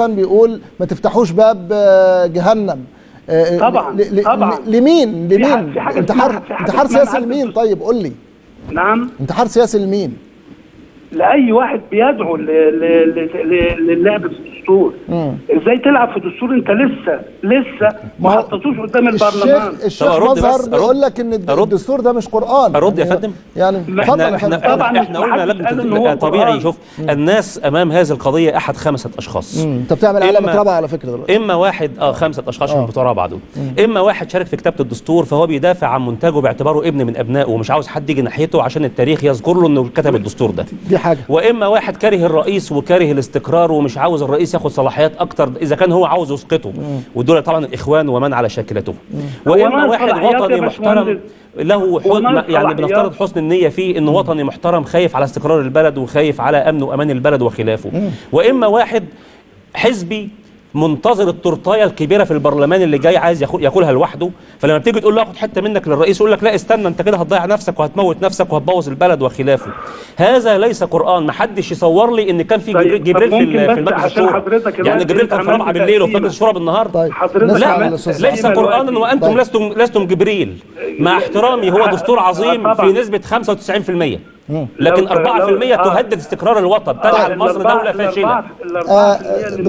بيقول ما تفتحوش باب آه، جهنم. آه، طبعاً، ل- ل- طبعاً. لمين؟ لمين؟ انتحار انتحار سياسي لمين. طيب قول لي. نعم. انتحار سياسي لمين؟ لأي واحد بيدعو للعب الدستور. إزاي تلعب في الدستور أنت لسه لسه ما حطيتوش قدام البرلمان. الشيخ الشيخ مظهر. بيقول لك إن. الدستور ده مش قرآن. أرد يا يعني- فندم؟ يعني إحنا يا إحنا طبعاً إحنا, قلنا لجنه طبيعي. شوف الناس أمام هذه القضية أحد خمسة أشخاص. مم. أنت بتعمل علامة رابعة على فكرة دلوقتي. إما واحد آه خمسة أشخاص آه. من بتوع رابعة دول. إما واحد شارك في كتابة الدستور فهو بيدافع عن منتجه باعتباره ابن من أبنائه ومش عاوز حد يجي ناحيته عشان التاريخ يذكر له إنه كتب الدستور ده. دي حاجة. وإما واحد كاره الرئيس وكاره الاستقرار ومش عاوز الرئيس ياخد صلاحيات أكتر إذا كان هو عاوز يسقطه. ودول طبعا الإخوان ومن على شاكلته. وإما واحد وطني؟ محترم له يعني؟ بنفترض حسن النية فيه انه وطني محترم خايف على استقرار البلد وخايف على أمن وأمان البلد وخلافه. وإما واحد حزبي منتظر التورتاية الكبيرة في البرلمان اللي جاي عايز ياكلها لوحده فلما بتيجي تقول له اخد حتة منك للرئيس يقول لك لا استنى انت كده هتضيع نفسك وهتموت نفسك وهتبوظ البلد وخلافه هذا ليس قرآن ما حدش يصور لي إن كان في طيب، جبريل, في, في المجلس الشورى يعني جبريل كان في رابعه بالليل وفي. مجلس الشورى بالنهار طيب تقسيمة ليس قرآنا دلوقتي. وأنتم طيب. لستم لستم جبريل مع احترامي هو دستور عظيم في. نسبة 95% لكن لو- 4% لو- آه. تهدد استقرار الوطن. تجعل مصر دولة فاشلة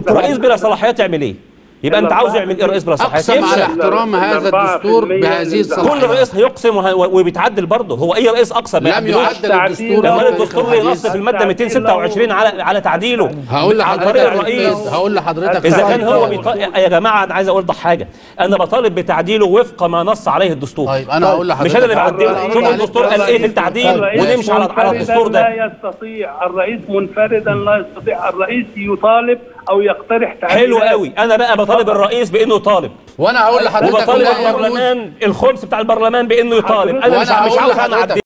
رئيس بلا صلاحيات يعمل إيه؟ يبقى أنت عاوز يعمل إيه رئيس صلاحيات؟ أقسم على. احترام هذا الدستور بهذه الصلاحيات كل رئيس هيقسم وبيتعدل برضه هو أي رئيس أقسم ما لم. يعدل الدستور كمان في الدستور ليه نص. في المادة 226 على على تعديله هقول عن طريق لحضرتك الرئيس هقول لحضرتك إذا. كان هو بيط... يا جماعة أنا عايز اوضح حاجة أنا بطالب بتعديله وفق ما نص عليه الدستور طيب أنا هقول لحضرتك مش أنا اللي. بعدله شوف الدستور. قال إيه في التعديل ونمشي على الدستور ده لا يستطيع الرئيس منفردا لا يستطيع الرئيس يطالب أو يقترح تعديلات حلو قوي. أنا بقى بطالب الرئيس بإنه يطالب. وأنا هقول لحضرتك وبطالب البرلمان الخمس بتاع البرلمان بإنه يطالب. أنا مش عاوز أنا